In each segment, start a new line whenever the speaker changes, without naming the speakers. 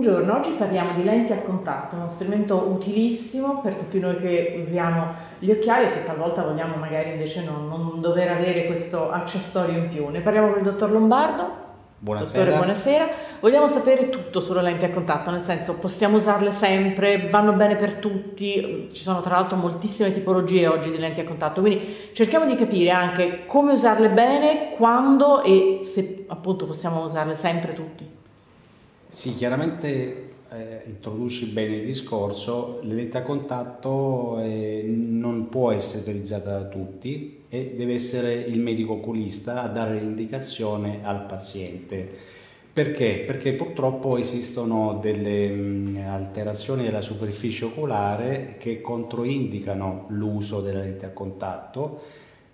Buongiorno, oggi parliamo di lenti a contatto, uno strumento utilissimo per tutti noi che usiamo gli occhiali e che talvolta vogliamo magari invece non, non dover avere questo accessorio in più. Ne parliamo con il dottor Lombardo.
Buonasera.
Dottore, buonasera. Vogliamo sapere tutto sulle lenti a contatto, nel senso possiamo usarle sempre, vanno bene per tutti, ci sono tra l'altro moltissime tipologie oggi di lenti a contatto, quindi cerchiamo di capire anche come usarle bene, quando e se appunto possiamo usarle sempre tutti.
Sì, chiaramente eh, introduci bene il discorso, a contatto eh, non può essere utilizzata da tutti e deve essere il medico oculista a dare l'indicazione al paziente. Perché? Perché purtroppo esistono delle mh, alterazioni della superficie oculare che controindicano l'uso della lente a contatto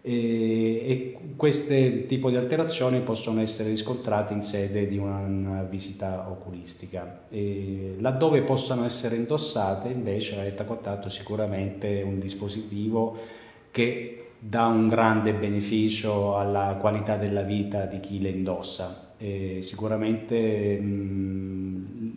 e, questo tipo di alterazioni possono essere riscontrate in sede di una visita oculistica. E laddove possano essere indossate invece la lente a contatto sicuramente è un dispositivo che dà un grande beneficio alla qualità della vita di chi le indossa. E sicuramente mh,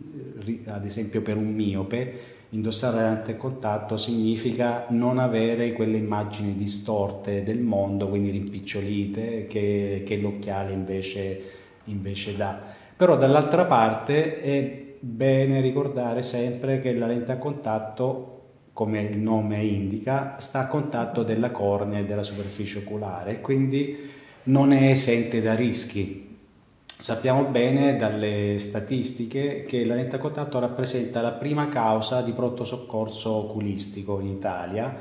ad esempio per un miope indossare lente contatto significa non avere quelle immagini distorte del mondo, quindi rimpicciolite, che, che l'occhiale invece, invece dà. Però dall'altra parte è bene ricordare sempre che la lente a contatto, come il nome indica, sta a contatto della cornea e della superficie oculare, quindi non è esente da rischi Sappiamo bene dalle statistiche che la lente a contatto rappresenta la prima causa di pronto soccorso oculistico in Italia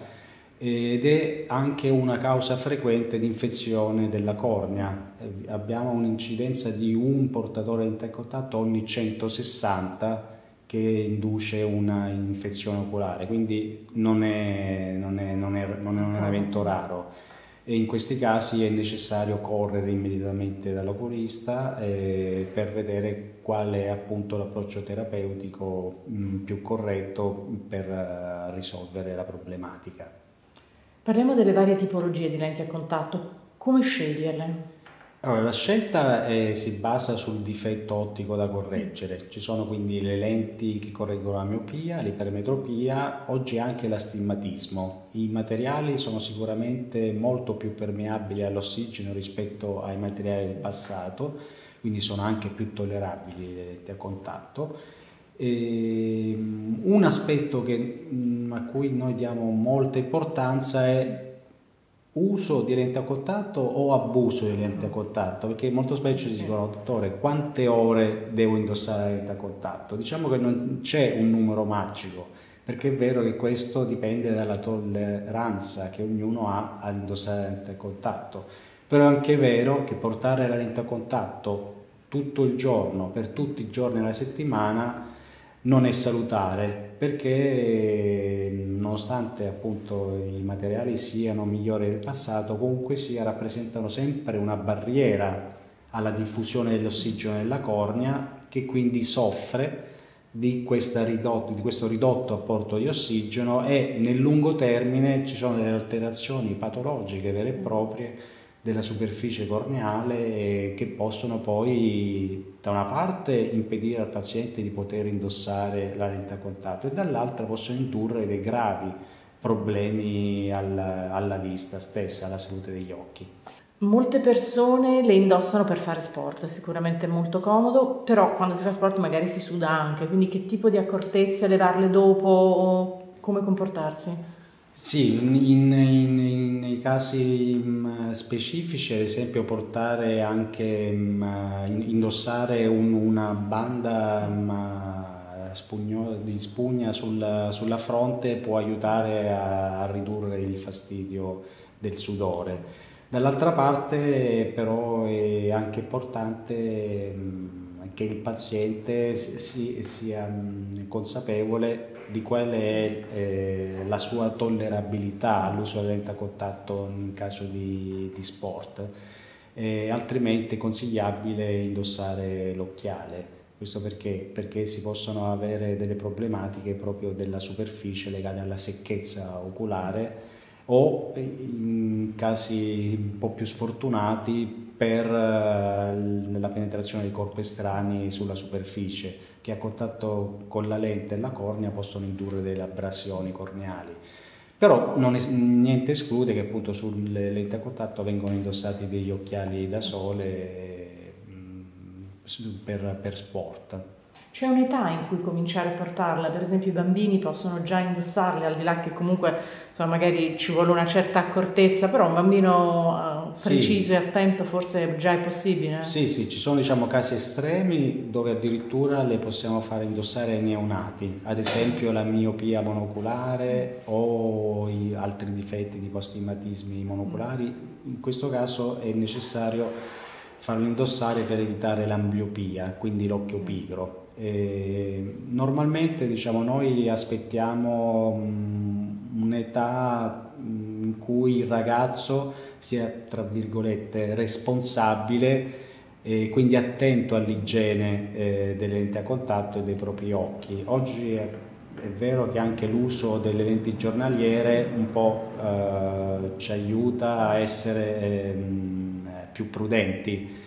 ed è anche una causa frequente di infezione della cornea. Abbiamo un'incidenza di un portatore di lente a contatto ogni 160 che induce una infezione oculare, quindi non è, non è, non è, non è un evento raro e in questi casi è necessario correre immediatamente dall'oculista eh, per vedere qual è appunto l'approccio terapeutico mh, mm, più corretto per uh, risolvere la problematica.
Parliamo delle varie tipologie di lenti a contatto, come sceglierle?
Allora, la scelta è, si basa sul difetto ottico da correggere, ci sono quindi le lenti che correggono la miopia, l'ipermetropia, oggi anche l'astigmatismo. I materiali sono sicuramente molto più permeabili all'ossigeno rispetto ai materiali del passato, quindi sono anche più tollerabili le lenti a contatto. E un aspetto che, a cui noi diamo molta importanza è uso di lente a contatto o abuso di lente a contatto? Perché molto spesso si dicono, dottore, quante ore devo indossare la lente a contatto? Diciamo che non c'è un numero magico, perché è vero che questo dipende dalla tolleranza che ognuno ha ad indossare la lente a contatto, però è anche vero che portare la lente a contatto tutto il giorno, per tutti i giorni della settimana, non è salutare perché nonostante appunto i materiali siano migliori del passato comunque sia rappresentano sempre una barriera alla diffusione dell'ossigeno nella cornea che quindi soffre di, ridotto, di, questo ridotto apporto di ossigeno e nel lungo termine ci sono delle alterazioni patologiche vere e proprie della superficie corneale che possono poi da una parte impedire al paziente di poter indossare la lente a contatto e dall'altra possono indurre dei gravi problemi alla, alla vista stessa, alla salute degli occhi.
Molte persone le indossano per fare sport, sicuramente è molto comodo, però quando si fa sport magari si suda anche, quindi che tipo di accortezze levarle dopo, come comportarsi?
Sì, in, in, in, nei casi mh, specifici, ad esempio portare anche, mh, indossare un, una banda mh, spugno, di spugna sul, sulla fronte può aiutare a, a, ridurre il fastidio del sudore. Dall'altra parte però è anche importante che il paziente si, sia consapevole di qual è eh, la sua tollerabilità all'uso della lente a contatto in caso di, di sport, eh, altrimenti è consigliabile indossare l'occhiale. Questo perché? Perché si possono avere delle problematiche proprio della superficie legate alla secchezza oculare o in casi un po' più sfortunati per eh, la penetrazione di corpi estranei sulla superficie che a contatto con la lente e la cornea possono indurre delle abrasioni corneali. Però es- niente esclude che appunto sulle lenti a contatto vengono indossati degli occhiali da sole mm, per, per sport.
C'è un'età in cui cominciare a portarla, per esempio i bambini possono già indossarle, al di là che comunque insomma, magari ci vuole una certa accortezza, però un bambino preciso sì. e attento forse già è possibile.
Sì, sì, ci sono diciamo, casi estremi dove addirittura le possiamo fare indossare ai neonati, ad esempio la miopia monoculare o altri difetti di postimatismi monoculari, in questo caso è necessario farlo indossare per evitare l'ambliopia, quindi l'occhio pigro. E normalmente diciamo, noi aspettiamo mm, un'età mm, in cui il ragazzo sia tra virgolette responsabile e quindi attento all'igiene eh, delle lenti a contatto e dei propri occhi. Oggi è, è vero che anche l'uso delle lenti giornaliere un po' eh, ci aiuta a essere eh, più prudenti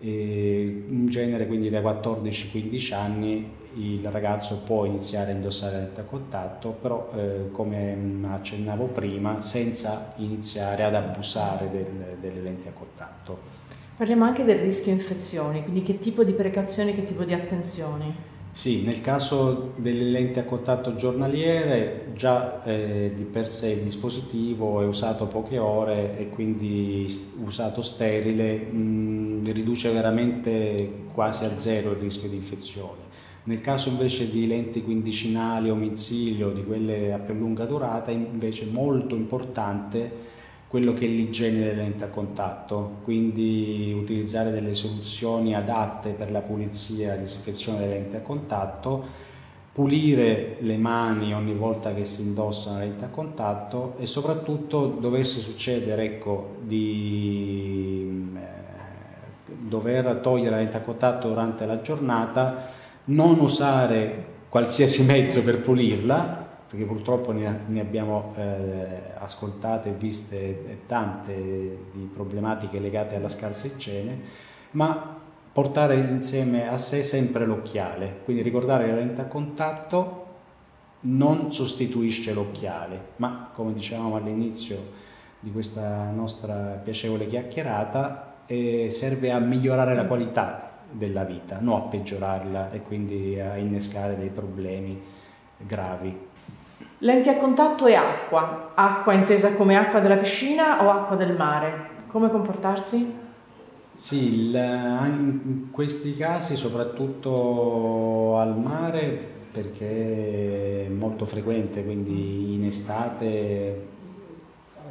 e in genere quindi dai 14-15 anni il ragazzo può iniziare a indossare la lente a contatto, però eh, come accennavo prima, senza iniziare ad abusare del, delle lenti a contatto.
Parliamo anche del rischio infezioni, quindi che tipo di precauzioni, che tipo di attenzioni?
Sì, nel caso delle lenti a contatto giornaliere già eh, di per sé il dispositivo è usato poche ore e quindi usato sterile mh, riduce veramente quasi a zero il rischio di infezione. Nel caso invece di lenti quindicinali o mizilio, di quelle a più lunga durata, invece è molto importante quello che è l'igiene delle lenti a contatto, quindi utilizzare delle soluzioni adatte per la pulizia e disinfezione delle lenti a contatto, pulire le mani ogni volta che si indossa una lente a contatto e soprattutto dovesse succedere ecco, di eh, dover togliere la lente a contatto durante la giornata, non usare qualsiasi mezzo per pulirla, perché purtroppo ne, ne abbiamo eh, ascoltate e viste tante di problematiche legate alla scarsa igiene, ma portare insieme a sé sempre l'occhiale, quindi ricordare che la lente a contatto non sostituisce l'occhiale, ma come dicevamo all'inizio di questa nostra piacevole chiacchierata, eh, serve a migliorare la qualità della vita, non a peggiorarla e quindi a innescare dei problemi gravi.
Lenti a contatto e acqua. Acqua intesa come acqua della piscina o acqua del mare? Come comportarsi?
Sì, in questi casi soprattutto al mare perché è molto frequente, quindi in estate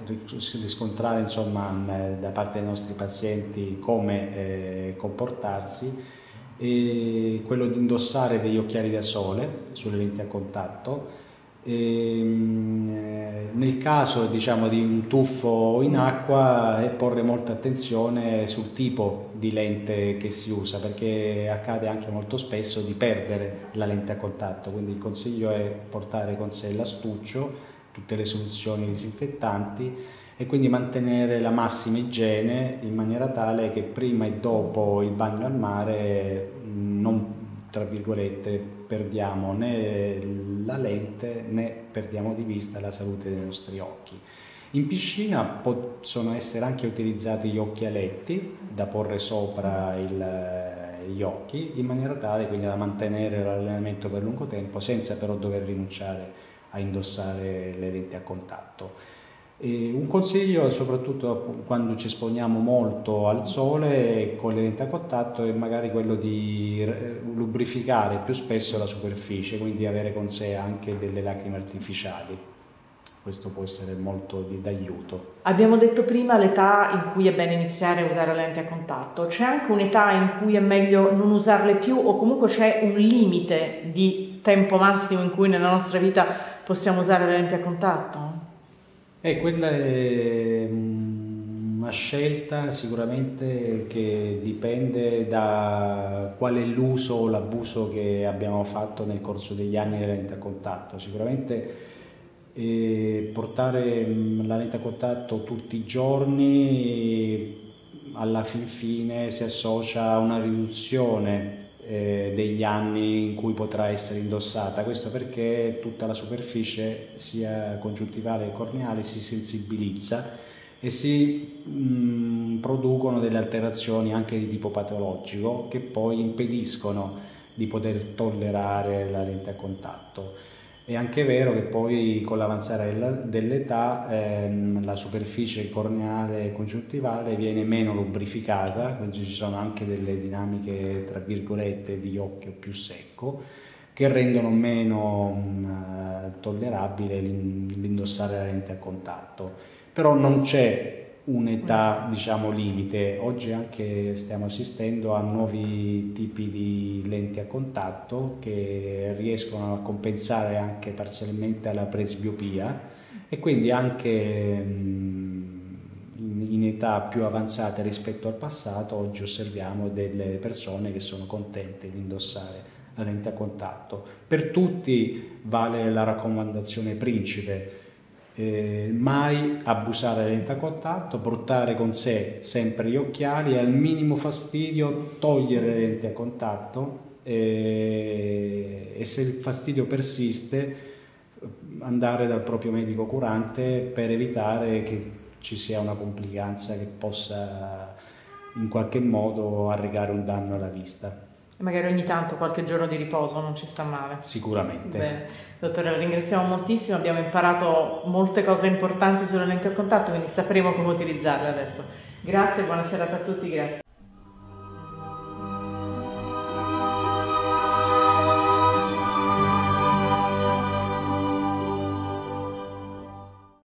riscontrare insomma, da parte dei nostri pazienti come eh, comportarsi e quello di indossare degli occhiali da sole sulle lenti a contatto. E, ehm, eh, nel caso diciamo, di un tuffo in acqua è porre molta attenzione sul tipo di lente che si usa perché accade anche molto spesso di perdere la lente a contatto, quindi il consiglio è portare con sé l'astuccio, tutte le soluzioni disinfettanti e quindi mantenere la massima igiene in maniera tale che prima e dopo il bagno al mare non tra virgolette, perdiamo né la lente né perdiamo di vista la salute dei nostri occhi. In piscina possono essere anche utilizzati gli occhialetti da porre sopra il, gli occhi in maniera tale quindi da mantenere l'allenamento per lungo tempo senza però dover rinunciare a indossare le lenti a contatto. E un consiglio, soprattutto quando ci esponiamo molto al sole con le lenti a contatto, è magari quello di lubrificare più spesso la superficie, quindi avere con sé anche delle lacrime artificiali. Questo può essere molto d'aiuto.
Abbiamo detto prima l'età in cui è bene iniziare a usare le lenti a contatto. C'è anche un'età in cui è meglio non usarle più o comunque c'è un limite di tempo massimo in cui nella nostra vita possiamo usare le lenti a contatto?
Eh, quella è mm, una scelta sicuramente che dipende da qual è l'uso o l'abuso che abbiamo fatto nel corso degli anni della lente a contatto. Sicuramente eh, portare mm, la lente a contatto tutti i giorni alla fin fine si associa a una riduzione eh, degli anni in cui potrà essere indossata. Questo perché tutta la superficie, sia congiuntivale che corneale, si sensibilizza e si mh, mm, producono delle alterazioni anche di tipo patologico che poi impediscono di poter tollerare la lente a contatto. È anche vero che poi con l'avanzare dell'età ehm, la superficie corneale e congiuntivale viene meno lubrificata, quindi ci sono anche delle dinamiche tra virgolette di occhio più secco che rendono meno uh, tollerabile l'indossare la lente a contatto. Però non c'è un'età diciamo limite. Oggi anche stiamo assistendo a nuovi tipi di lenti a contatto che riescono a compensare anche parzialmente la presbiopia e quindi anche in età più avanzate rispetto al passato oggi osserviamo delle persone che sono contente di indossare la lente a contatto. Per tutti vale la raccomandazione principe eh, mai abusare della lente a contatto, portare con sé sempre gli occhiali e al minimo fastidio togliere le lenti a contatto eh, e se il fastidio persiste andare dal proprio medico curante per evitare che ci sia una complicanza che possa in qualche modo arrecare un danno alla vista.
E magari ogni tanto qualche giorno di riposo non ci sta male.
Sicuramente.
Bene. Dottore, la ringraziamo moltissimo, abbiamo imparato molte cose importanti sulle lenti a contatto, quindi sapremo come utilizzarle adesso. Grazie, buona serata a tutti, grazie.